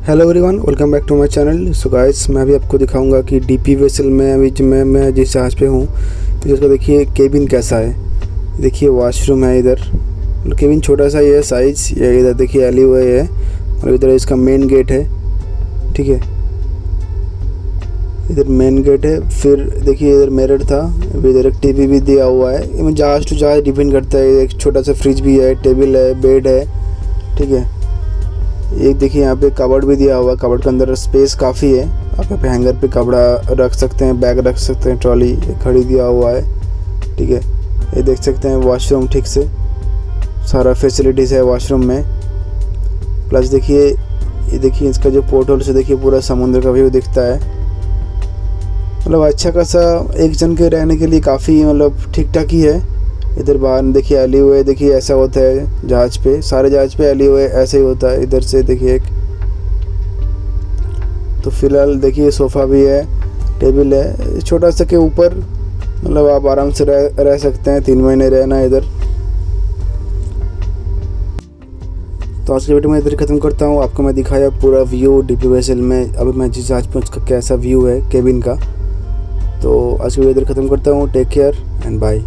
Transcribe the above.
Hello everyone welcome back to my channel so guys मैं अभी आपको दिखाऊँगा कि डीपी वेसल में अभी जो मैं मैं जिस जहाज़ पे हूँ तो देखिए केबिन कैसा है। देखिए वॉशरूम है इधर। मतलब केबिन छोटा सा ही है साइज़ ये इधर देखिए एली हुए है, और इधर इसका मेन गेट है, ठीक है। इधर मेन गेट है, फिर देखिए इधर मिरर था, अभी इधर एक टीवी भी दिया हुआ है। जहाज़ टू जहाज़ डिपेंड करता है, एक छोटा सा फ्रिज भी है टेबल है बेड है, ठीक है। एक देखिए यहाँ पे कबर्ड भी दिया हुआ है। कबर्ड के अंदर स्पेस काफ़ी है। आप यहाँ पे हैंगर पे कपड़ा रख सकते हैं बैग रख सकते हैं ट्रॉली खड़ी दिया हुआ है। ठीक है? ये देख सकते हैं वॉशरूम ठीक से। सारा फैसिलिटीज़ है वॉशरूम में। प्लस देखिए, ये देखिए इसका जो पोर्ट होल से देखिए पूरा समुद्र का व्यू दिखता है। मतलब अच्छा खासा एक जन के रहने के लिए काफ़ी मतलब ठीक ठाक ही है। इधर बाहर, देखिए एली हुए, देखिए ऐसा होता है जहाज़ पे, सारे जहाज़ पे एली हुए, ऐसे ही होता है। इधर से देखिए एक। तो फ़िलहाल देखिए, सोफ़ा भी है, टेबल है, छोटा सा के ऊपर मतलब आप आराम से रह रह सकते हैं, तीन महीने रहना इधर। तो आज की वीडियो में इधर ख़त्म करता हूँ। आपको मैं दिखाया पूरा व्यू डी पी में, अभी मैं जिस जहाज़ पे उसका कैसा व्यू है, केबिन का। तो आज की वीडियो इधर ख़त्म करता हूँ। Take care and bye